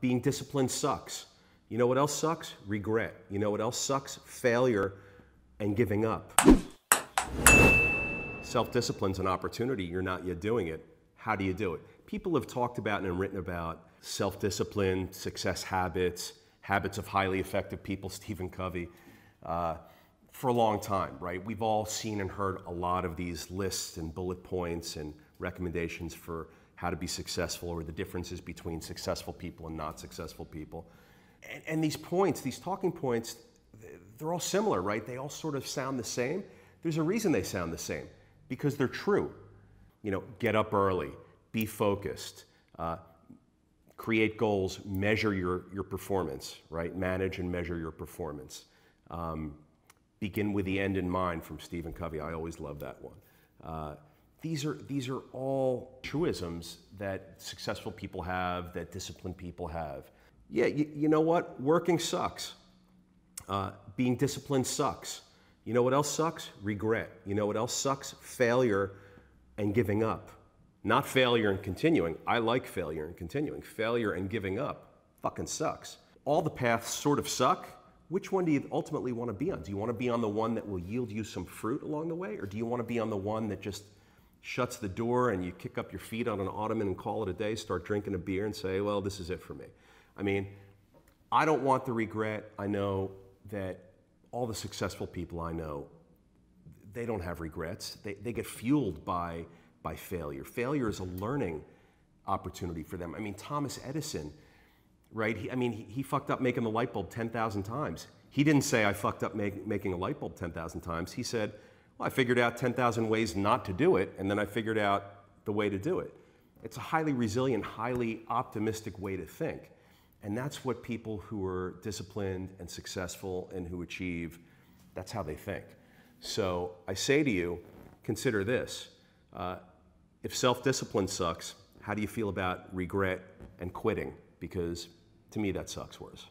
being disciplined sucks. You know what else sucks? Regret. You know what else sucks? Failure and giving up. Self discipline's an opportunity. You're not yet doing it. How do you do it? People have talked about and written about self discipline, success habits, habits of highly effective people, Stephen Covey, uh, for a long time, right? We've all seen and heard a lot of these lists and bullet points and recommendations for how to be successful or the differences between successful people and not successful people. And, and these points, these talking points, they're all similar, right? They all sort of sound the same. There's a reason they sound the same because they're true. You know, get up early, be focused, uh, create goals, measure your, your performance, right? Manage and measure your performance. Um, begin with the end in mind from Stephen Covey. I always love that one. Uh, these are, these are all truisms that successful people have, that disciplined people have. Yeah, you, you know what? Working sucks. Uh, being disciplined sucks. You know what else sucks? Regret. You know what else sucks? Failure and giving up. Not failure and continuing. I like failure and continuing. Failure and giving up fucking sucks. All the paths sort of suck. Which one do you ultimately want to be on? Do you want to be on the one that will yield you some fruit along the way? Or do you want to be on the one that just shuts the door and you kick up your feet on an ottoman and call it a day, start drinking a beer and say, well, this is it for me? I mean, I don't want the regret. I know that all the successful people I know, they don't have regrets. They, they get fueled by, by failure. Failure is a learning opportunity for them. I mean, Thomas Edison, right? He, I mean, he, he, fucked up making the light bulb 10,000 times. He didn't say, I fucked up make, making a light bulb 10,000 times. He said, well, I figured out 10,000 ways not to do it, and then I figured out the way to do it. It's a highly resilient, highly optimistic way to think. And that's what people who are disciplined and successful and who achieve, that's how they think. So I say to you, consider this. Uh, if self discipline sucks, how do you feel about regret and quitting? Because to me, that sucks worse.